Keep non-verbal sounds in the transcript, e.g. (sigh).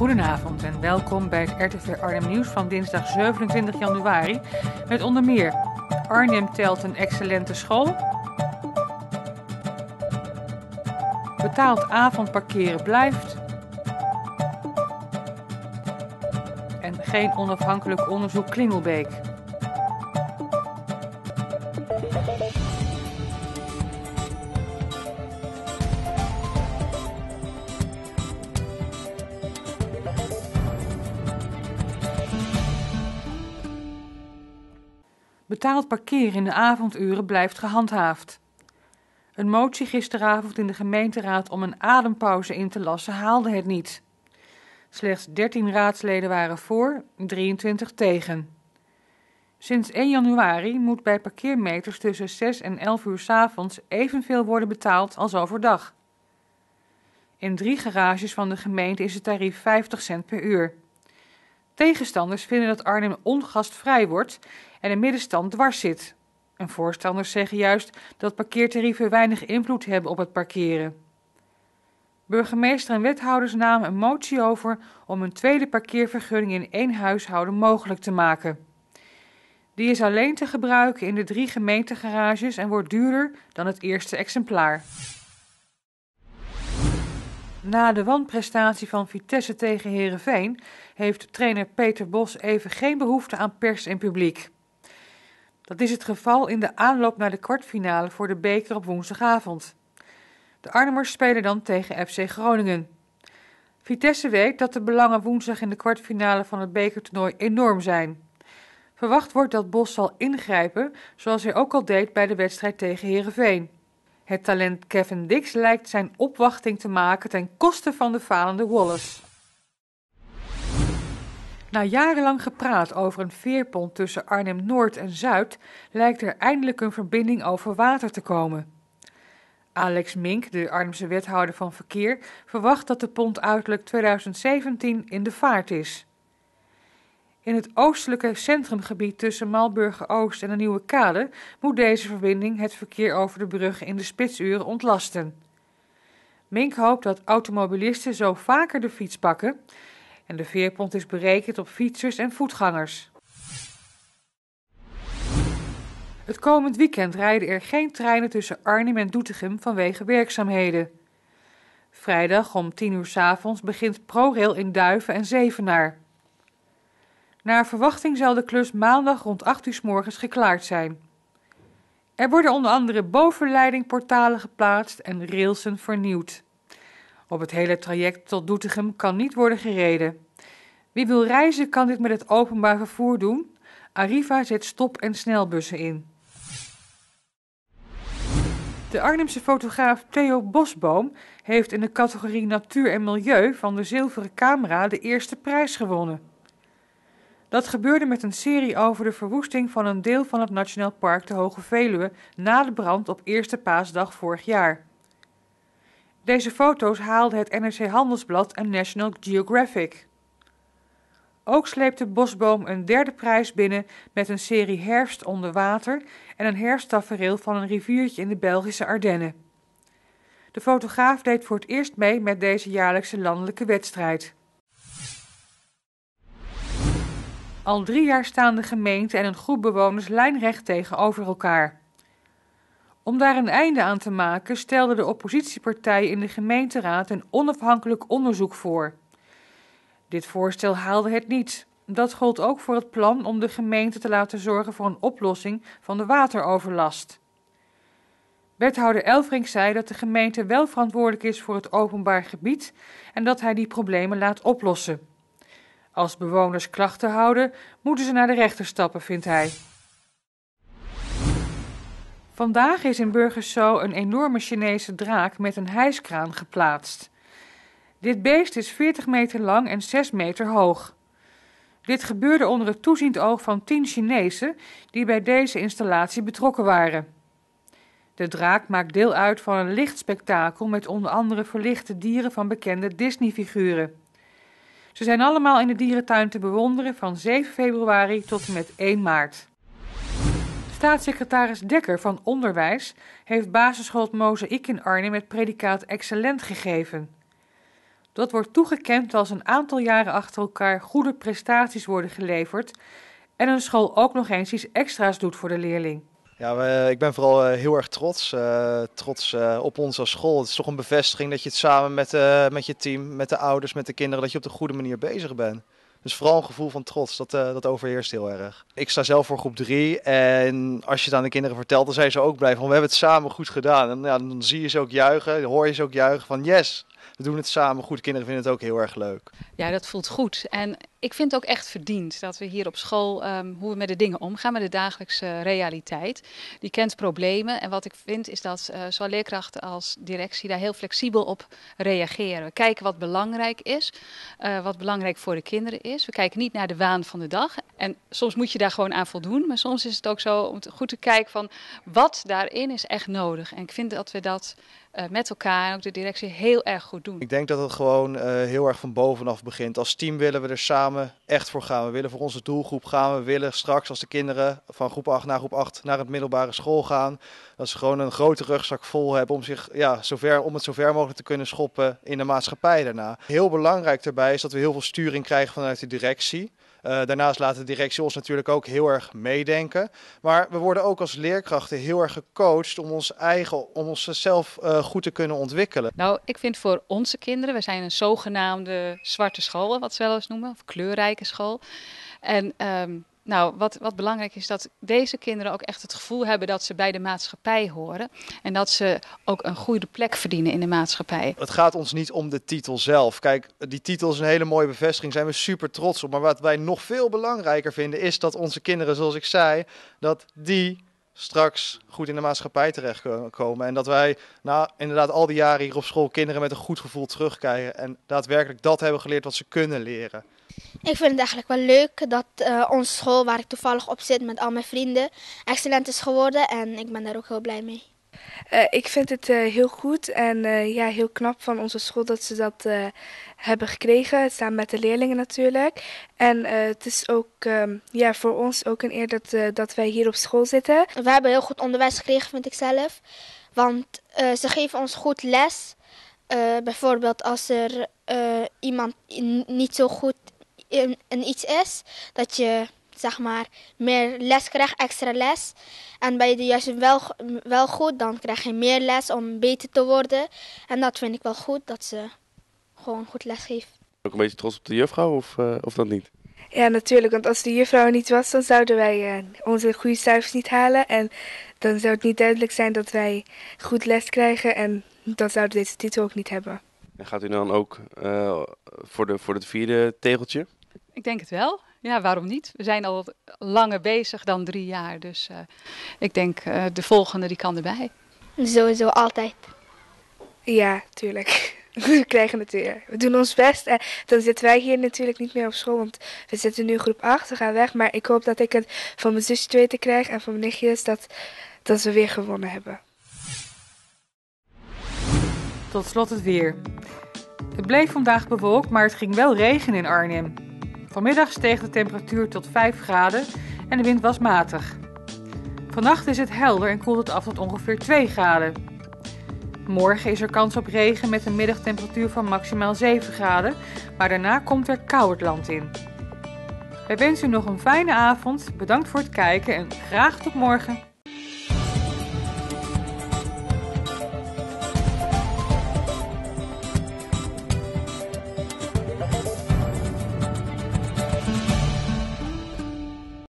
Goedenavond en welkom bij het RTV Arnhem Nieuws van dinsdag 27 januari. Met onder meer Arnhem telt een excellente school. Betaald avondparkeren blijft. En geen onafhankelijk onderzoek Klingelbeek. Betaald parkeren in de avonduren blijft gehandhaafd. Een motie gisteravond in de gemeenteraad om een adempauze in te lassen haalde het niet. Slechts 13 raadsleden waren voor, 23 tegen. Sinds 1 januari moet bij parkeermeters tussen 6 en 11 uur 's avonds evenveel worden betaald als overdag. In drie garages van de gemeente is het tarief 50 cent per uur. Tegenstanders vinden dat Arnhem ongastvrij wordt en de middenstand dwars zit. En voorstanders zeggen juist dat parkeertarieven weinig invloed hebben op het parkeren. Burgemeester en wethouders namen een motie over om een tweede parkeervergunning in één huishouden mogelijk te maken. Die is alleen te gebruiken in de drie gemeentegarages en wordt duurder dan het eerste exemplaar. Na de wanprestatie van Vitesse tegen Herenveen heeft trainer Peter Bos even geen behoefte aan pers en publiek. Dat is het geval in de aanloop naar de kwartfinale voor de beker op woensdagavond. De Arnhemmers spelen dan tegen FC Groningen. Vitesse weet dat de belangen woensdag in de kwartfinale van het bekertoernooi enorm zijn. Verwacht wordt dat Bos zal ingrijpen, zoals hij ook al deed bij de wedstrijd tegen Herenveen. Het talent Kevin Dix lijkt zijn opwachting te maken ten koste van de falende Wallace. Na jarenlang gepraat over een veerpont tussen Arnhem-Noord en Zuid lijkt er eindelijk een verbinding over water te komen. Alex Mink, de Arnhemse wethouder van verkeer, verwacht dat de pont uiterlijk 2017 in de vaart is. In het oostelijke centrumgebied tussen Malburgen-Oost en de Nieuwe Kade moet deze verbinding het verkeer over de brug in de spitsuren ontlasten. Mink hoopt dat automobilisten zo vaker de fiets pakken en de veerpont is berekend op fietsers en voetgangers. Het komend weekend rijden er geen treinen tussen Arnhem en Doetinchem vanwege werkzaamheden. Vrijdag om 10 uur s avonds begint ProRail in Duiven en Zevenaar. Naar verwachting zal de klus maandag rond 8 uur s morgens geklaard zijn. Er worden onder andere bovenleidingportalen geplaatst en railsen vernieuwd. Op het hele traject tot Doetinchem kan niet worden gereden. Wie wil reizen kan dit met het openbaar vervoer doen. Arriva zet stop- en snelbussen in. De Arnhemse fotograaf Theo Bosboom heeft in de categorie Natuur en Milieu van de Zilveren Camera de eerste prijs gewonnen. Dat gebeurde met een serie over de verwoesting van een deel van het Nationaal Park de Hoge Veluwe na de brand op eerste paasdag vorig jaar. Deze foto's haalde het NRC Handelsblad en National Geographic. Ook sleepte Bosboom een derde prijs binnen met een serie herfst onder water en een herfsttafereel van een riviertje in de Belgische Ardennen. De fotograaf deed voor het eerst mee met deze jaarlijkse landelijke wedstrijd. Al drie jaar staan de gemeente en een groep bewoners lijnrecht tegenover elkaar. Om daar een einde aan te maken stelden de oppositiepartijen in de gemeenteraad een onafhankelijk onderzoek voor. Dit voorstel haalde het niet. Dat gold ook voor het plan om de gemeente te laten zorgen voor een oplossing van de wateroverlast. Wethouder Elfrink zei dat de gemeente wel verantwoordelijk is voor het openbaar gebied en dat hij die problemen laat oplossen. Als bewoners klachten houden, moeten ze naar de rechter stappen, vindt hij. Vandaag is in Burgerso een enorme Chinese draak met een hijskraan geplaatst. Dit beest is 40 meter lang en 6 meter hoog. Dit gebeurde onder het toeziend oog van 10 Chinezen die bij deze installatie betrokken waren. De draak maakt deel uit van een lichtspektakel met onder andere verlichte dieren van bekende Disney-figuren. Ze zijn allemaal in de dierentuin te bewonderen van 7 februari tot en met 1 maart. Staatssecretaris Dekker van Onderwijs heeft basisschool Mozaïek in Arnhem het predicaat excellent gegeven. Dat wordt toegekend als een aantal jaren achter elkaar goede prestaties worden geleverd en een school ook nog eens iets extra's doet voor de leerling. Ja, ik ben vooral uh, heel erg trots. Uh, trots uh, op ons als school. Het is toch een bevestiging dat je het samen met, met je team, met de ouders, met de kinderen, dat je op de goede manier bezig bent. Dus vooral een gevoel van trots, dat, dat overheerst heel erg. Ik sta zelf voor groep 3 en als je het aan de kinderen vertelt, dan zijn ze ook blij van we hebben het samen goed gedaan. En ja, dan zie je ze ook juichen, hoor je ze ook juichen van yes, we doen het samen goed. Kinderen vinden het ook heel erg leuk. Ja, dat voelt goed. En ik vind het ook echt verdiend dat we hier op school, um, hoe we met de dingen omgaan, met de dagelijkse realiteit. Die kent problemen. En wat ik vind is dat uh, zowel leerkrachten als directie daar heel flexibel op reageren. We kijken wat belangrijk is, uh, wat belangrijk voor de kinderen is. We kijken niet naar de waan van de dag. En soms moet je daar gewoon aan voldoen. Maar soms is het ook zo om goed te kijken van wat daarin is echt nodig. En ik vind dat we dat uh, met elkaar en ook de directie heel erg goed doen. Ik denk dat het gewoon uh, heel erg van bovenaf begint. Als team willen we er samen echt voor gaan. We willen voor onze doelgroep gaan. We willen straks als de kinderen van groep 8 naar groep 8 naar het middelbare school gaan. Dat ze gewoon een grote rugzak vol hebben om, zich, ja, zover, om het zo ver mogelijk te kunnen schoppen in de maatschappij daarna. Heel belangrijk daarbij is dat we heel veel sturing krijgen vanuit de directie. Uh, daarnaast laat de directie ons natuurlijk ook heel erg meedenken. Maar we worden ook als leerkrachten heel erg gecoacht om ons eigen, om onszelf uh, goed te kunnen ontwikkelen. Nou, ik vind voor onze kinderen, we zijn een zogenaamde zwarte school, wat ze wel eens noemen, of kleurrijke school. En um, nou, wat, wat belangrijk is dat deze kinderen ook echt het gevoel hebben dat ze bij de maatschappij horen. En dat ze ook een goede plek verdienen in de maatschappij. Het gaat ons niet om de titel zelf. Kijk, die titel is een hele mooie bevestiging, zijn we super trots op. Maar wat wij nog veel belangrijker vinden is dat onze kinderen, zoals ik zei, dat die straks goed in de maatschappij terechtkomen. En dat wij na inderdaad al die jaren hier op school kinderen met een goed gevoel terugkijken. En daadwerkelijk dat hebben geleerd wat ze kunnen leren. Ik vind het eigenlijk wel leuk dat uh, onze school, waar ik toevallig op zit met al mijn vrienden, excellent is geworden. En ik ben daar ook heel blij mee. Uh, ik vind het uh, heel goed en ja, heel knap van onze school dat ze dat hebben gekregen, samen met de leerlingen natuurlijk. En het is ook um, ja, voor ons ook een eer dat, dat wij hier op school zitten. We hebben heel goed onderwijs gekregen, vind ik zelf. Want ze geven ons goed les. bijvoorbeeld als er iemand niet zo goed in, in iets is, dat je zeg maar meer les krijgt, extra les. En ben je juist wel, wel goed, dan krijg je meer les om beter te worden. En dat vind ik wel goed, dat ze gewoon goed les geeft. Ook een beetje trots op de juffrouw of, uh, of dat niet? Ja, natuurlijk. Want als de juffrouw niet was, dan zouden wij uh, onze goede cijfers niet halen. En dan zou het niet duidelijk zijn dat wij goed les krijgen. En dan zouden we deze titel ook niet hebben. En gaat u dan ook uh, voor, de, voor het vierde tegeltje? Ik denk het wel. Ja, waarom niet? We zijn al langer bezig dan drie jaar. Dus uh, ik denk uh, de volgende die kan erbij. Sowieso altijd. Ja, tuurlijk. (laughs) We krijgen het weer. We doen ons best. En dan zitten wij hier natuurlijk niet meer op school. Want we zitten nu groep 8. We gaan weg. Maar ik hoop dat ik het van mijn zusje te weten krijg. En van mijn nichtjes. Dat, dat we weer gewonnen hebben. Tot slot het weer. Het bleef vandaag bewolkt, maar het ging wel regen in Arnhem. Vanmiddag steeg de temperatuur tot 5 graden en de wind was matig. Vannacht is het helder en koelt het af tot ongeveer 2 graden. Morgen is er kans op regen met een middagtemperatuur van maximaal 7 graden, maar daarna komt er kou het land in. Wij wensen u nog een fijne avond, bedankt voor het kijken en graag tot morgen.